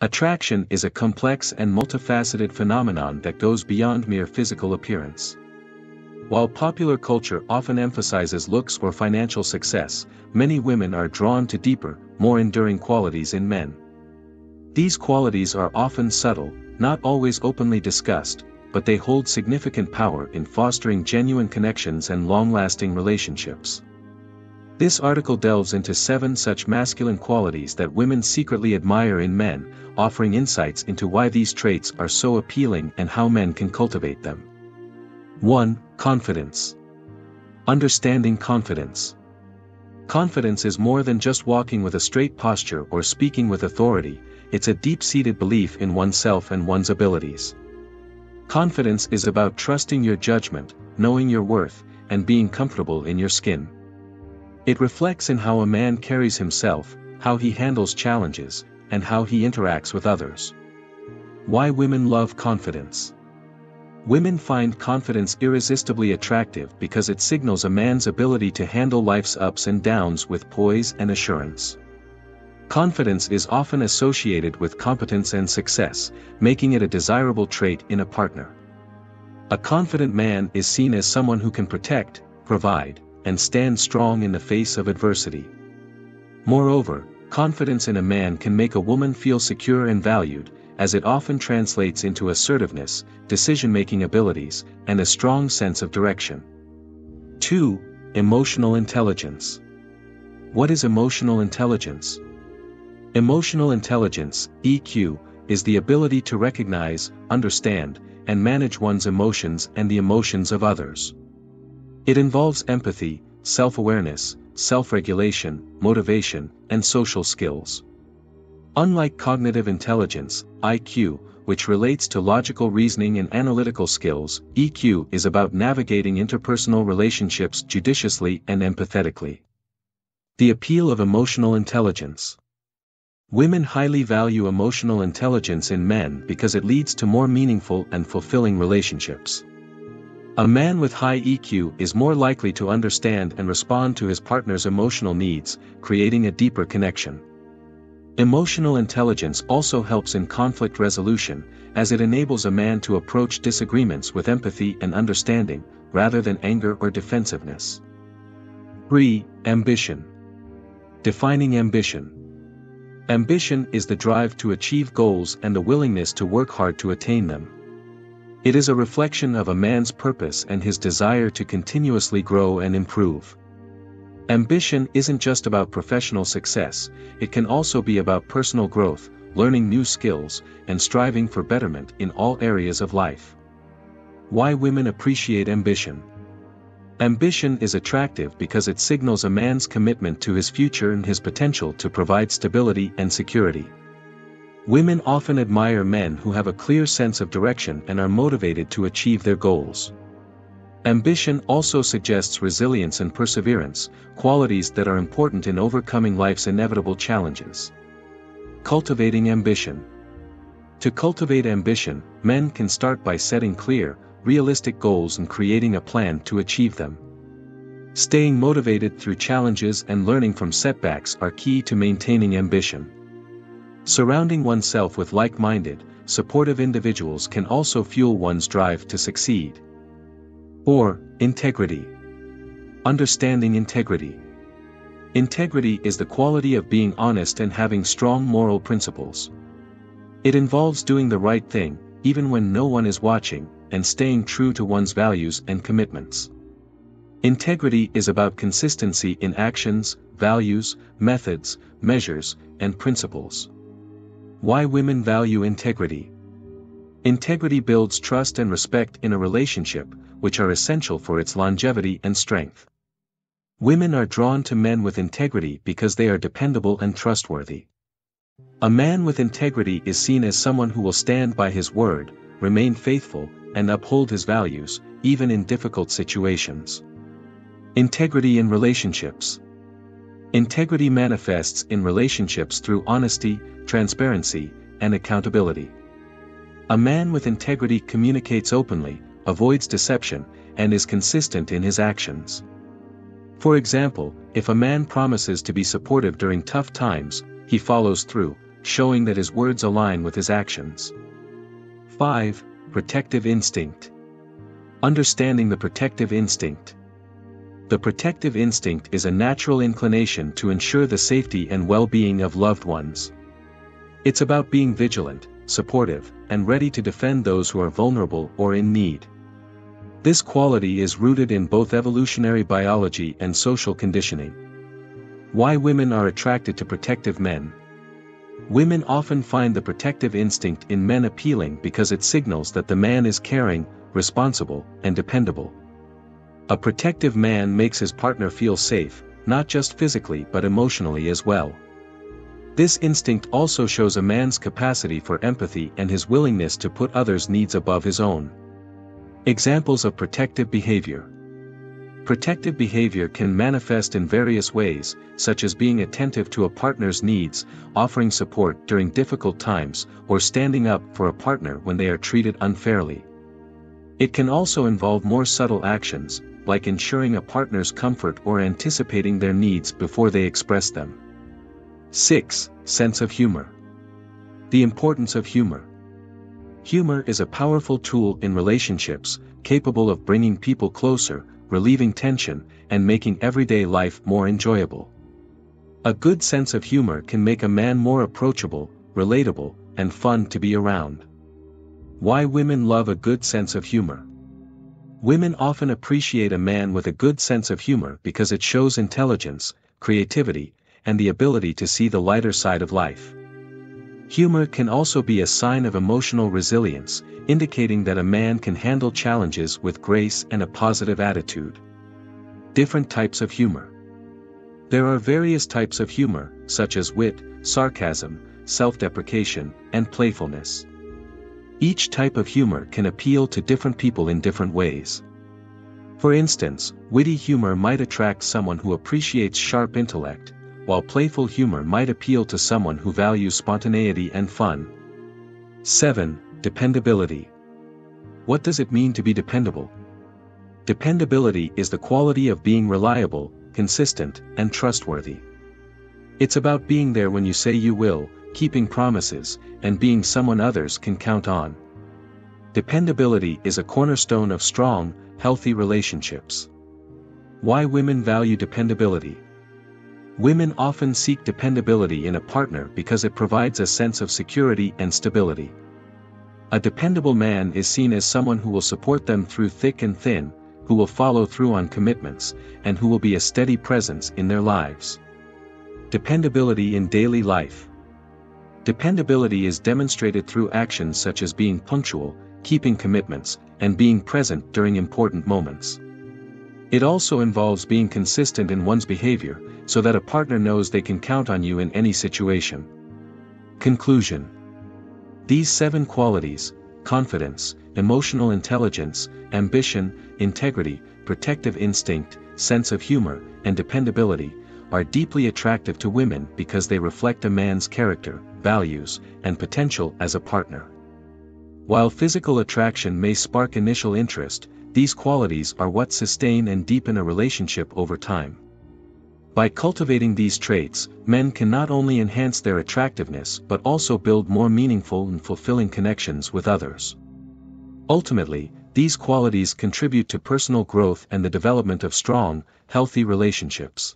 Attraction is a complex and multifaceted phenomenon that goes beyond mere physical appearance. While popular culture often emphasizes looks or financial success, many women are drawn to deeper, more enduring qualities in men. These qualities are often subtle, not always openly discussed, but they hold significant power in fostering genuine connections and long-lasting relationships. This article delves into seven such masculine qualities that women secretly admire in men, offering insights into why these traits are so appealing and how men can cultivate them. 1. Confidence. Understanding confidence. Confidence is more than just walking with a straight posture or speaking with authority, it's a deep-seated belief in oneself and one's abilities. Confidence is about trusting your judgment, knowing your worth, and being comfortable in your skin. It reflects in how a man carries himself, how he handles challenges, and how he interacts with others. Why women love confidence. Women find confidence irresistibly attractive because it signals a man's ability to handle life's ups and downs with poise and assurance. Confidence is often associated with competence and success, making it a desirable trait in a partner. A confident man is seen as someone who can protect, provide, and stand strong in the face of adversity. Moreover, confidence in a man can make a woman feel secure and valued, as it often translates into assertiveness, decision-making abilities, and a strong sense of direction. 2. Emotional intelligence. What is emotional intelligence? Emotional intelligence, EQ, is the ability to recognize, understand, and manage one's emotions and the emotions of others. It involves empathy, self-awareness, self-regulation, motivation, and social skills. Unlike cognitive intelligence, IQ, which relates to logical reasoning and analytical skills, EQ is about navigating interpersonal relationships judiciously and empathetically. The appeal of emotional intelligence. Women highly value emotional intelligence in men because it leads to more meaningful and fulfilling relationships. A man with high EQ is more likely to understand and respond to his partner's emotional needs, creating a deeper connection. Emotional intelligence also helps in conflict resolution, as it enables a man to approach disagreements with empathy and understanding, rather than anger or defensiveness. 3. Ambition. Defining ambition. Ambition is the drive to achieve goals and the willingness to work hard to attain them. It is a reflection of a man's purpose and his desire to continuously grow and improve. Ambition isn't just about professional success, it can also be about personal growth, learning new skills, and striving for betterment in all areas of life. Why women appreciate ambition. Ambition is attractive because it signals a man's commitment to his future and his potential to provide stability and security. Women often admire men who have a clear sense of direction and are motivated to achieve their goals. Ambition also suggests resilience and perseverance, qualities that are important in overcoming life's inevitable challenges. Cultivating ambition. To cultivate ambition, men can start by setting clear, realistic goals and creating a plan to achieve them. Staying motivated through challenges and learning from setbacks are key to maintaining ambition. Surrounding oneself with like-minded, supportive individuals can also fuel one's drive to succeed. 4. Integrity. Understanding integrity. Integrity is the quality of being honest and having strong moral principles. It involves doing the right thing, even when no one is watching, and staying true to one's values and commitments. Integrity is about consistency in actions, values, methods, measures, and principles. Why women value integrity. Integrity builds trust and respect in a relationship, which are essential for its longevity and strength. Women are drawn to men with integrity because they are dependable and trustworthy. A man with integrity is seen as someone who will stand by his word, remain faithful, and uphold his values, even in difficult situations. Integrity in relationships. Integrity manifests in relationships through honesty, transparency, and accountability. A man with integrity communicates openly, avoids deception, and is consistent in his actions. For example, if a man promises to be supportive during tough times, he follows through, showing that his words align with his actions. 5. Protective Instinct Understanding the protective instinct. The protective instinct is a natural inclination to ensure the safety and well-being of loved ones. It's about being vigilant, supportive, and ready to defend those who are vulnerable or in need. This quality is rooted in both evolutionary biology and social conditioning. Why women are attracted to protective men. Women often find the protective instinct in men appealing because it signals that the man is caring, responsible, and dependable. A protective man makes his partner feel safe, not just physically but emotionally as well. This instinct also shows a man's capacity for empathy and his willingness to put others' needs above his own. Examples of protective behavior. Protective behavior can manifest in various ways, such as being attentive to a partner's needs, offering support during difficult times, or standing up for a partner when they are treated unfairly. It can also involve more subtle actions, like ensuring a partner's comfort or anticipating their needs before they express them. 6. Sense of humor. The importance of humor. Humor is a powerful tool in relationships, capable of bringing people closer, relieving tension, and making everyday life more enjoyable. A good sense of humor can make a man more approachable, relatable, and fun to be around. Why women love a good sense of humor. Women often appreciate a man with a good sense of humor because it shows intelligence, creativity, and the ability to see the lighter side of life. Humor can also be a sign of emotional resilience, indicating that a man can handle challenges with grace and a positive attitude. Different types of humor. There are various types of humor, such as wit, sarcasm, self-deprecation, and playfulness. Each type of humor can appeal to different people in different ways. For instance, witty humor might attract someone who appreciates sharp intellect, while playful humor might appeal to someone who values spontaneity and fun. 7. Dependability. What does it mean to be dependable? Dependability is the quality of being reliable, consistent, and trustworthy. It's about being there when you say you will, keeping promises, and being someone others can count on. Dependability is a cornerstone of strong, healthy relationships. Why women value dependability. Women often seek dependability in a partner because it provides a sense of security and stability. A dependable man is seen as someone who will support them through thick and thin, who will follow through on commitments, and who will be a steady presence in their lives. Dependability in daily life. Dependability is demonstrated through actions such as being punctual, keeping commitments, and being present during important moments. It also involves being consistent in one's behavior, so that a partner knows they can count on you in any situation. Conclusion These seven qualities, confidence, emotional intelligence, ambition, integrity, protective instinct, sense of humor, and dependability, are deeply attractive to women because they reflect a man's character, values, and potential as a partner. While physical attraction may spark initial interest, these qualities are what sustain and deepen a relationship over time. By cultivating these traits, men can not only enhance their attractiveness but also build more meaningful and fulfilling connections with others. Ultimately, these qualities contribute to personal growth and the development of strong, healthy relationships.